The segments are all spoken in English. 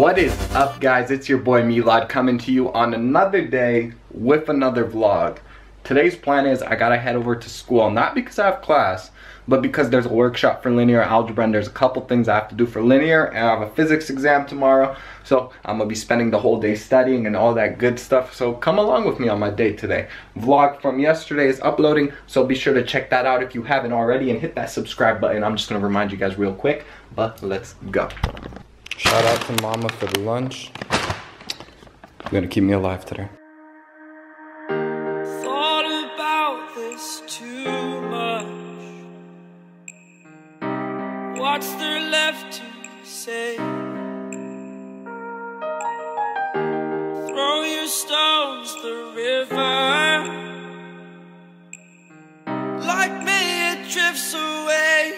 What is up guys? It's your boy Melad coming to you on another day with another vlog. Today's plan is I gotta head over to school, not because I have class, but because there's a workshop for linear algebra and there's a couple things I have to do for linear and I have a physics exam tomorrow. So I'm gonna be spending the whole day studying and all that good stuff. So come along with me on my day today. Vlog from yesterday is uploading, so be sure to check that out if you haven't already and hit that subscribe button. I'm just gonna remind you guys real quick, but let's go. Shout out to mama for the lunch. You're gonna keep me alive today. thought about this too much. What's there left to say? Throw your stones the river. Like me, it drifts away.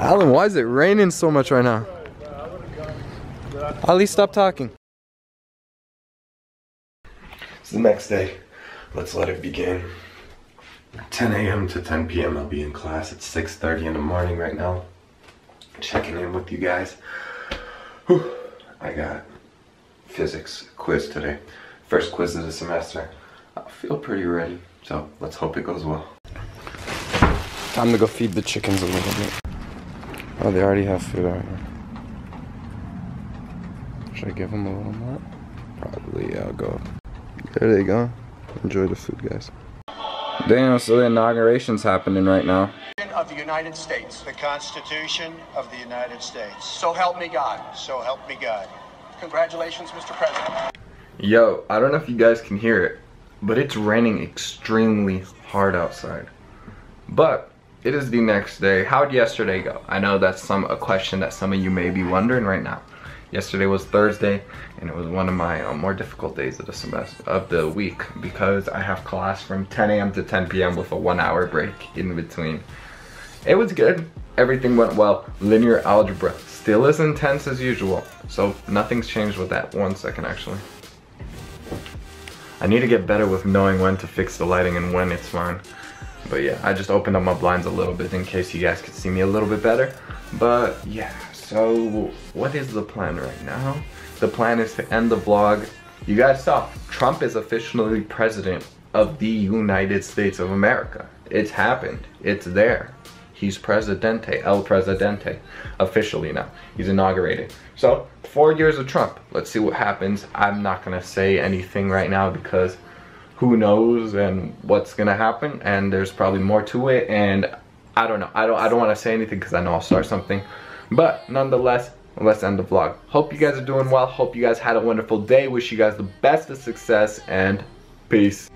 Alan, why is it raining so much right now? Ali, stop talking. It's the next day. Let's let it begin. 10 a.m. to 10 p.m. I'll be in class at 6.30 in the morning right now. Checking in with you guys. Whew. I got physics quiz today. First quiz of the semester. I feel pretty ready, so let's hope it goes well. Time to go feed the chickens a little bit. Oh, they already have food out here. Should I give them a little more? Probably, yeah, I'll go. There they go. Enjoy the food, guys. Damn, so the inauguration's happening right now. of the United States. The Constitution of the United States. So help me God. So help me God. Congratulations, Mr. President. Yo, I don't know if you guys can hear it, but it's raining extremely hard outside. But it is the next day. How'd yesterday go? I know that's some a question that some of you may be wondering right now. Yesterday was Thursday, and it was one of my uh, more difficult days of the semester of the week because I have class from 10 a.m. to 10 p.m. with a one-hour break in between. It was good. Everything went well. Linear algebra still as intense as usual, so nothing's changed with that. One second, actually. I need to get better with knowing when to fix the lighting and when it's fine. But yeah, I just opened up my blinds a little bit in case you guys could see me a little bit better. But yeah, so what is the plan right now? The plan is to end the vlog. You guys saw, Trump is officially president of the United States of America. It's happened, it's there. He's presidente, el presidente, officially now. He's inaugurated. So, four years of Trump. Let's see what happens. I'm not gonna say anything right now because who knows and what's gonna happen and there's probably more to it and I don't know. I don't I don't wanna say anything because I know I'll start something. But nonetheless, let's end the vlog. Hope you guys are doing well. Hope you guys had a wonderful day. Wish you guys the best of success and peace.